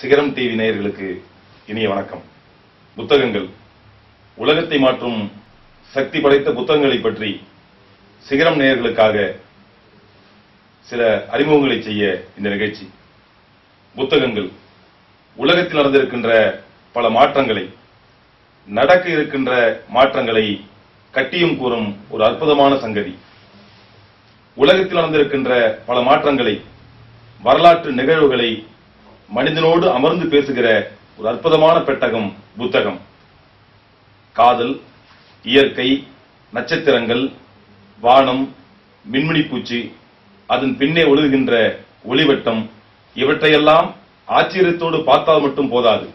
சிகரம் டிவி நேயர்களுக்கு இனிய வணக்கம். புத்தகங்கள். உலகத்தை மாற்றும் சக்தி படைத்த புத்தகங்களை பற்றி சிகரம் நேயர்களுக்காக சில அறிமுகங்களை செய்ய இந்த நிகழ்ச்சி. புத்தகங்கள். உலகத்தில் நடந்திருக்கின்ற பல மாற்றங்களை நடக்க இருக்கின்ற மாற்றங்களை கட்டியும் கூறும் ஒரு அற்புதமான சங்கதி. உலகத்தில் நடந்திருக்கின்ற பல மாற்றங்களை வரலாற்று நிகழ்வுகளை மனிதனோடு அமர்ந்து பேசுகிற ஒரு அற்புதமான பெட்டகம் புத்தகம். காதல் இயற்கை நட்சத்திரங்கள் வானம் மின்மினி பூச்சி அதன் பின்னே ஒழுகுகின்ற ஒளிவட்டம் இவற்றையெல்லாம் ஆச்சரியத்தோடு பார்த்தால் மட்டும் போதாது.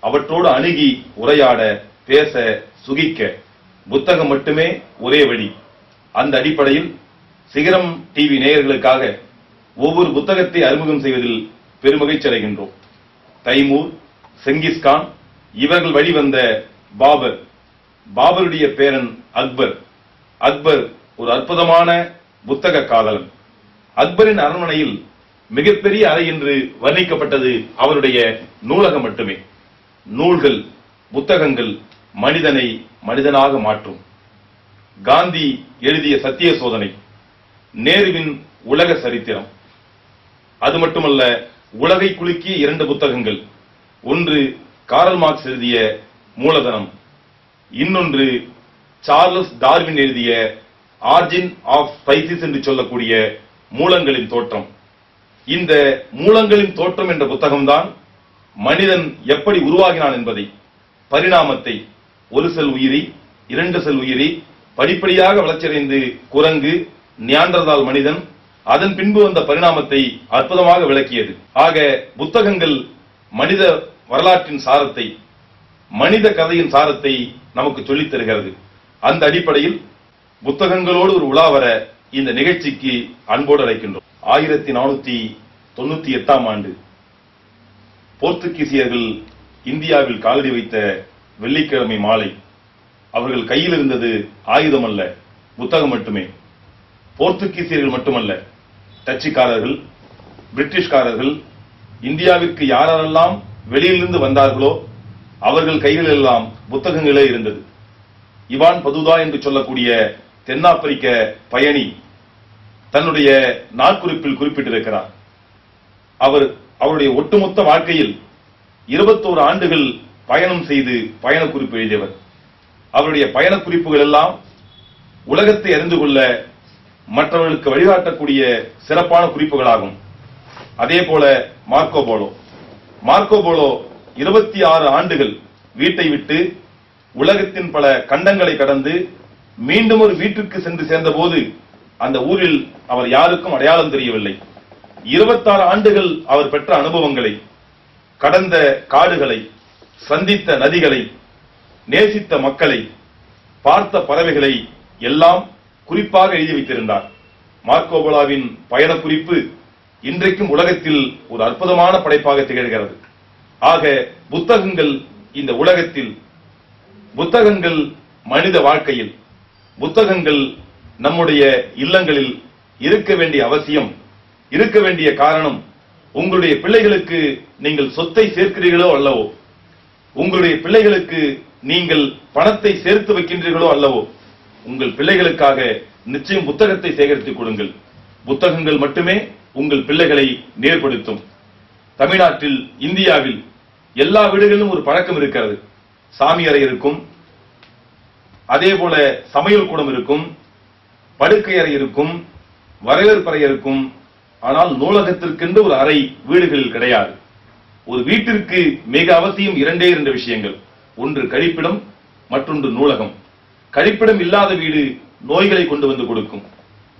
அவற்றோடு அணுகி உரையாட பேச சுகிக்க புத்தகம் மட்டுமே ஒரே வழி. அந்த அடிப்படையில் சிகரம் டிவி நேயர்களுக்காக ஒவ்வொரு புத்தகத்தை அறிமுகம் செய்வதில் பெருமகிழ்ச்சி அடைகின்றோம். தைமூர் செங்கிஸ்கான் இவர்கள் வழிவந்த பாபர். பாபருடைய பேரன் அக்பர். அக்பர் ஒரு அற்புதமான புத்தக காதலன். அக்பரின் அரண்மனையில் மிகப்பெரிய அறை என்று வர்ணிக்கப்பட்டது அவருடைய நூலகம் மட்டுமே. நூல்கள் புத்தகங்கள் மனிதனை மனிதனாக மாற்றும். காந்தி எழுதிய சத்திய சோதனை நேருவின் உலக சரித்திரம். அது மட்டுமல்ல உலகை குலுக்கிய இரண்டு புத்தகங்கள். ஒன்று காரல் மார்க்ஸ் எழுதிய மூலதனம். இன்னொன்று சார்லஸ் டார்வின் எழுதிய ஆர்ஜின் ஆஃப் ஸ்பைசிஸ் என்று சொல்லக்கூடிய மூலங்களின் தோற்றம். இந்த மூலங்களின் தோற்றம் என்ற புத்தகம்தான் மனிதன் எப்படி உருவாகினான் என்பதை பரிணாமத்தை ஒரு செல் உயிரி இரண்டு செல் உயிரி படிப்படியாக வளர்ச்சியடைந்து குரங்கு நியாண்டர்தால் மனிதன் அதன் பின்பு வந்த பரிணாமத்தை அற்புதமாக விளக்கியது. ஆக புத்தகங்கள் மனித வரலாற்றின் சாரத்தை மனித கதையின் சாரத்தை நமக்கு சொல்லித் தருகிறது. அந்த அடிப்படையில் புத்தகங்களோடு ஒரு உலா வர இந்த நிகழ்ச்சிக்கு அன்போடு அழைக்கின்றோம். ஆயிரத்தி நானூத்தி தொண்ணூத்தி எட்டாம் ஆண்டு போர்த்துகீசியர்கள் இந்தியாவில் காலடி வைத்த வெள்ளிக்கிழமை மாலை அவர்கள் கையில் இருந்தது ஆயுதம் அல்ல புத்தகம் மட்டுமே. போர்த்துகீசியர்கள் மட்டுமல்ல டச்சுக்காரர்கள் பிரிட்டிஷ்காரர்கள் இந்தியாவிற்கு யாரெல்லாம் வெளியிலிருந்து வந்தார்களோ அவர்கள் கைகளில் எல்லாம் புத்தகங்களே இருந்தது. இவான் பதுதா என்று சொல்லக்கூடிய தென்னாப்பிரிக்க பயணி தன்னுடைய நாட்குறிப்பில் குறிப்பிட்டிருக்கிறார். அவர் அவருடைய ஒட்டுமொத்த வாழ்க்கையில் இருபத்தோரு ஆண்டுகள் பயணம் செய்து பயண குறிப்பு எழுதியவர். அவருடைய பயண குறிப்புகள் எல்லாம் உலகத்தை அறிந்து கொள்ள மற்றவர்களுக்கு வழிகாட்டக்கூடிய சிறப்பான குறிப்புகளாகும். அதே போல மார்க்கோ போலோ. மார்க்கோ போலோ இருபத்தி ஆறு ஆண்டுகள் வீட்டை விட்டு உலகத்தின் பல கண்டங்களை கடந்து மீண்டும் ஒரு வீட்டிற்கு சென்று சேர்ந்தபோது அந்த ஊரில் அவர் யாருக்கும் அடையாளம் தெரியவில்லை. இருபத்தாறு ஆண்டுகள் அவர் பெற்ற அனுபவங்களை கடந்த காடுகளை சந்தித்த நதிகளை நேசித்த மக்களை பார்த்த பறவைகளை எல்லாம் குறிப்பாக எழுதி வைத்திருந்தார். மார்க்கோபோலாவின் பயண குறிப்பு இன்றைக்கும் உலகத்தில் ஒரு அற்புதமான படைப்பாக திகழ்கிறது. ஆக புத்தகங்கள் இந்த உலகத்தில் புத்தகங்கள் மனித வாழ்க்கையில் புத்தகங்கள் நம்முடைய இல்லங்களில் இருக்க வேண்டிய அவசியம் இருக்க வேண்டிய காரணம் உங்களுடைய பிள்ளைகளுக்கு நீங்கள் சொத்தை சேர்க்கிறீர்களோ அல்லவோ உங்களுடைய பிள்ளைகளுக்கு நீங்கள் பணத்தை சேர்த்து வைக்கின்றீர்களோ அல்லவோ உங்கள் பிள்ளைகளுக்காக நிச்சயம் புத்தகத்தை சேகரித்துக் கொடுங்கள். புத்தகங்கள் மட்டுமே உங்கள் பிள்ளைகளை நேர்படுத்தும் தமிழ்நாட்டில் இந்தியாவில் எல்லா வீடுகளிலும் ஒரு பழக்கம் இருக்கிறது. சாமி அறை இருக்கும் அதே போல சமையல் கூடம் இருக்கும். படுக்கை அறை இருக்கும். வரவேற்பறை இருக்கும். ஆனால் நூலகத்திற்கென்று ஒரு அறை வீடுகளில் கிடையாது. ஒரு வீட்டிற்கு மிக அவசியம் இரண்டே இரண்டு விஷயங்கள். ஒன்று கழிப்பிடம் மற்றொன்று நூலகம். கழிப்பிடம் இல்லாத வீடு நோய்களை கொண்டு வந்து கொடுக்கும்.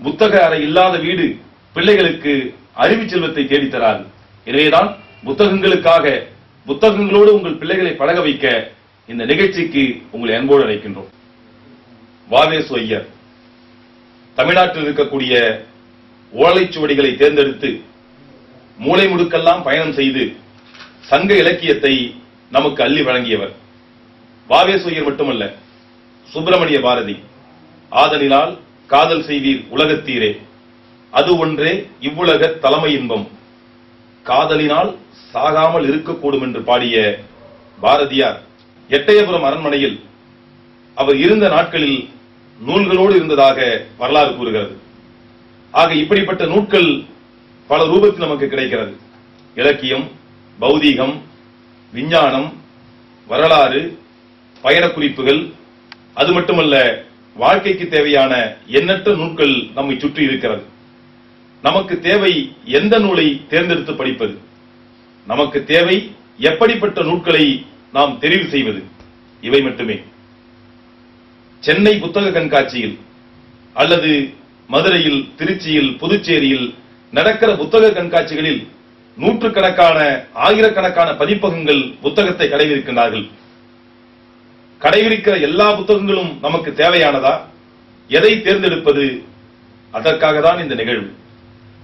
புத்தக அறை இல்லாத வீடு பிள்ளைகளுக்கு அறிவு செல்வத்தை தேடித்தராது. எனவேதான் புத்தகங்களுக்காக புத்தகங்களோடு உங்கள் பிள்ளைகளை பழக வைக்க இந்த நிகழ்ச்சிக்கு உங்களை அன்போடு அழைக்கின்றோம். வாவேசு ஐயர் தமிழ்நாட்டில் இருக்கக்கூடிய ஓலைச்சுவடிகளை தேர்ந்தெடுத்து மூளை முடுக்கெல்லாம் பயணம் செய்து சங்க இலக்கியத்தை நமக்கு அள்ளி வழங்கியவர். வாவேசு ஐயர் மட்டுமல்ல சுப்பிரமணிய பாரதி. ஆதலினால் காதல் செய்வீர் உலகத்தீரே. அது ஒன்றே இவ்வுலக தலைமை இன்பம் காதலினால் சாகாமல் இருக்கக்கூடும் என்று பாடிய பாரதியார் எட்டயபுரம் அரண்மனையில் அவர் இருந்த நாட்களில் நூல்களோடு இருந்ததாக வரலாறு கூறுகிறது. ஆக இப்படிப்பட்ட நூல்கள் பல ரூபத்தில் நமக்கு கிடைக்கிறது. இலக்கியம் பௌதீகம் விஞ்ஞானம் வரலாறு பயணக் குறிப்புகள் அது மட்டுமல்ல வாழ்க்கைக்கு தேவையான எண்ணற்ற நூல்கள் நம்மை சுற்றி இருக்கிறது. நமக்கு தேவை எந்த நூலை தேர்ந்தெடுத்து படிப்பது? நமக்கு தேவை எப்படிப்பட்ட நூல்களை நாம் தெரிவு செய்வது? இவை மட்டுமே. சென்னை புத்தக கண்காட்சியில் அல்லது மதுரையில் திருச்சியில் புதுச்சேரியில் நடக்கிற புத்தக கண்காட்சிகளில் நூற்றுக்கணக்கான ஆயிரக்கணக்கான பதிப்பகங்கள் புத்தகத்தை கடைவிருக்கின்றார்கள் கடைபிடிக்கிற எல்லா புத்தகங்களும் நமக்கு தேவையானதா? எதை தேர்ந்தெடுப்பது? அதற்காக தான் இந்த நிகழ்வு.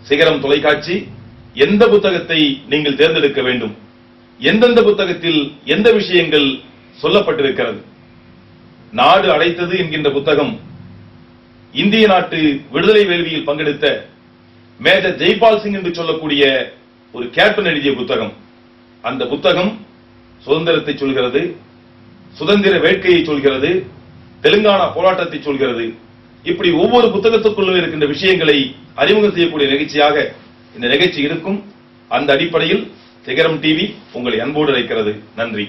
சிகரம் தொலைக்காட்சி எந்த புத்தகத்தை நீங்கள் தேர்ந்தெடுக்க வேண்டும்? எந்தெந்த புத்தகத்தில் எந்த விஷயங்கள் சொல்லப்பட்டிருக்கிறது? நாடு அழைத்தது என்கின்ற புத்தகம் இந்திய நாட்டு விடுதலை வேள்வியில் பங்கெடுத்த மேஜர் ஜெய்பால் சிங் என்று சொல்லக்கூடிய ஒரு கேப்டன் எழுதிய புத்தகம். அந்த புத்தகம் சுதந்திரத்தை சொல்கிறது. சுதந்திர வேட்கையை சொல்கிறது தெலுங்கானா போராட்டத்தை சொல்கிறது. இப்படி ஒவ்வொரு புத்தகத்துக்குள்ளும் இருக்கின்ற விஷயங்களை அறிமுகம் செய்யக்கூடிய நிகழ்ச்சியாக இந்த நிகழ்ச்சி இருக்கும். அந்த அடிப்படையில் சிகரம் டிவி உங்களை அன்போடு அழைக்கிறது நன்றி.